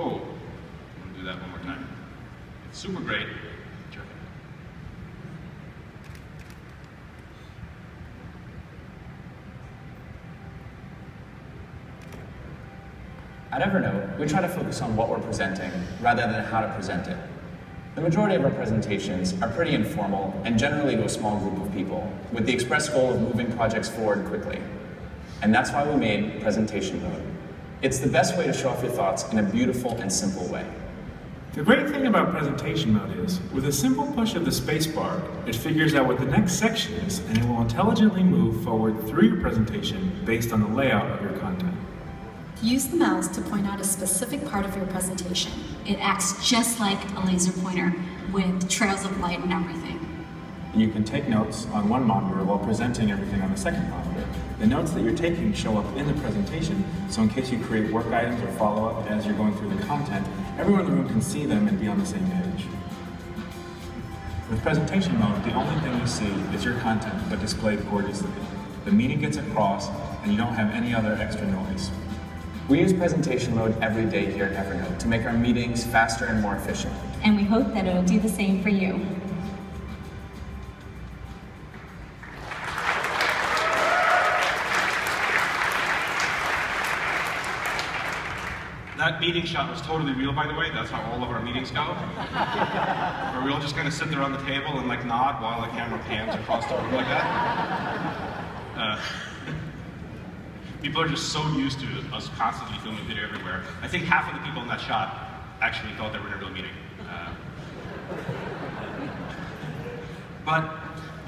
Oh, I'm gonna do that one more time. It's super great. At Evernote, we try to focus on what we're presenting rather than how to present it. The majority of our presentations are pretty informal and generally to a small group of people, with the express goal of moving projects forward quickly. And that's why we made presentation mode. It's the best way to show off your thoughts in a beautiful and simple way. The great thing about presentation mode is, with a simple push of the spacebar, it figures out what the next section is and it will intelligently move forward through your presentation based on the layout of your content. Use the mouse to point out a specific part of your presentation. It acts just like a laser pointer with trails of light and everything. You can take notes on one monitor while presenting everything on the second monitor. The notes that you're taking show up in the presentation, so in case you create work items or follow up as you're going through the content, everyone in the room can see them and be on the same page. With presentation mode, the only thing you see is your content, but displayed gorgeously. The meaning gets across, and you don't have any other extra noise. We use presentation mode every day here at Evernote to make our meetings faster and more efficient. And we hope that it'll do the same for you. That meeting shot was totally real, by the way. That's how all of our meetings go. Where we all just kind of sit there on the table and like nod while the camera pans across the room like that. Uh, people are just so used to us constantly filming video everywhere. I think half of the people in that shot actually thought they were in a real meeting. Uh, but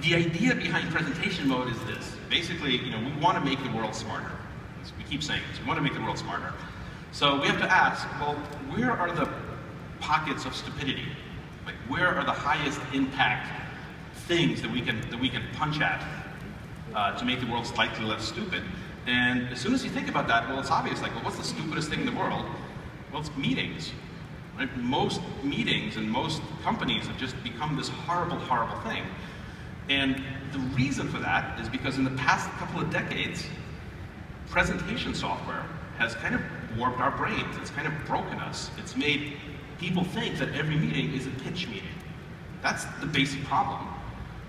the idea behind presentation mode is this. Basically, you know, we want to make the world smarter. We keep saying this. We want to make the world smarter. So we have to ask, well, where are the pockets of stupidity? Like, where are the highest impact things that we can that we can punch at uh, to make the world slightly less stupid? And as soon as you think about that, well, it's obvious. Like, well, what's the stupidest thing in the world? Well, it's meetings. Right? Most meetings and most companies have just become this horrible, horrible thing. And the reason for that is because in the past couple of decades, presentation software has kind of warped our brains. It's kind of broken us. It's made people think that every meeting is a pitch meeting. That's the basic problem.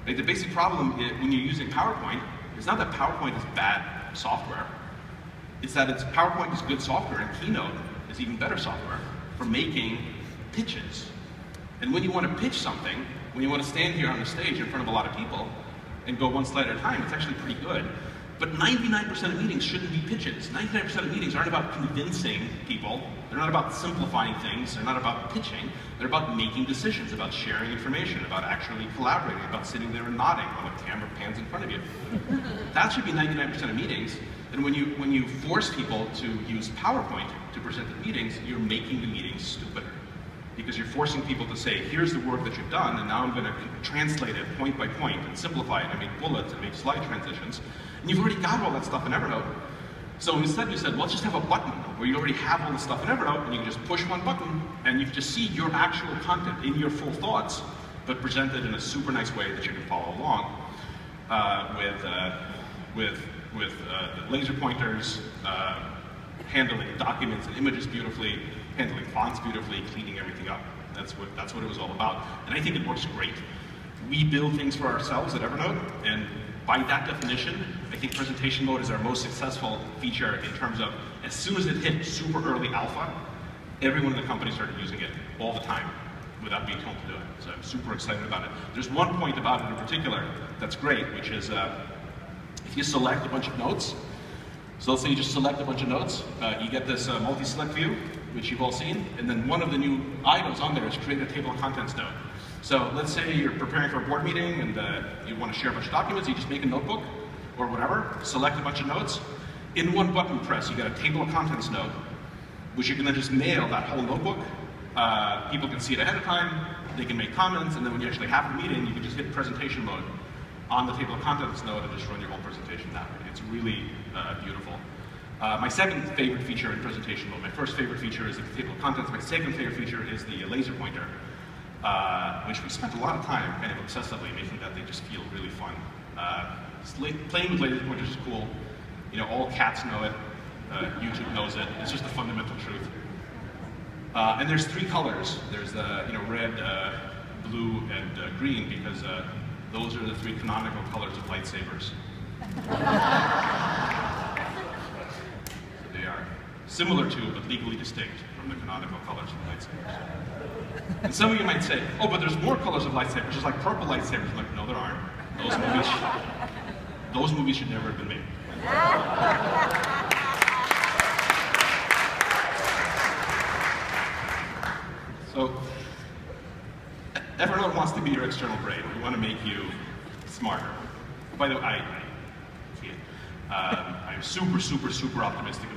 Like the basic problem is, when you're using PowerPoint is not that PowerPoint is bad software. It's that it's PowerPoint is good software and Keynote is even better software for making pitches. And when you want to pitch something, when you want to stand here on the stage in front of a lot of people and go one slide at a time, it's actually pretty good. But 99% of meetings shouldn't be pitches. 99% of meetings aren't about convincing people. They're not about simplifying things. They're not about pitching. They're about making decisions, about sharing information, about actually collaborating, about sitting there and nodding while the camera pans in front of you. that should be 99% of meetings. And when you, when you force people to use PowerPoint to present at meetings, you're making the meetings stupider because you're forcing people to say, here's the work that you've done, and now I'm going to translate it point by point and simplify it and make bullets and make slide transitions. And you've already got all that stuff in Evernote. So instead you said, well, let's just have a button where you already have all the stuff in Evernote, and you can just push one button, and you can just see your actual content in your full thoughts, but presented in a super nice way that you can follow along uh, with, uh, with, with uh, laser pointers, uh, handling documents and images beautifully, handling fonts beautifully, cleaning everything up. That's what, that's what it was all about. And I think it works great. We build things for ourselves at Evernote, and by that definition, I think presentation mode is our most successful feature in terms of as soon as it hit super early alpha, everyone in the company started using it all the time without being told to do it. So I'm super excited about it. There's one point about it in particular that's great, which is uh, if you select a bunch of notes, so let's say you just select a bunch of notes, uh, you get this uh, multi-select view, which you've all seen, and then one of the new items on there is create a table of contents note. So let's say you're preparing for a board meeting and uh, you want to share a bunch of documents, you just make a notebook or whatever, select a bunch of notes. In one button press, you get a table of contents note, which you can then just mail that whole notebook. Uh, people can see it ahead of time, they can make comments, and then when you actually have the meeting, you can just hit presentation mode on the table of contents note and just run your whole presentation that way. It's really uh, beautiful. Uh, my second favorite feature in presentation mode, my first favorite feature is the table of contents. My second favorite feature is the laser pointer, uh, which we spent a lot of time kind of obsessively making that they just feel really fun. Uh, playing with laser pointers is cool. You know, all cats know it. Uh, YouTube knows it. It's just a fundamental truth. Uh, and there's three colors. There's uh, you know red, blue, and green because those are the three canonical colors of lightsabers. So they are similar to, but legally distinct from the canonical colors of lightsabers. And some of you might say, oh, but there's more colors of lightsabers. There's like purple lightsabers. I'm like, no, there aren't. Those movies, those movies should never have been made. So, everyone wants to be your external brain. We want to make you smarter. By the way, I, I, um, I'm super, super, super optimistic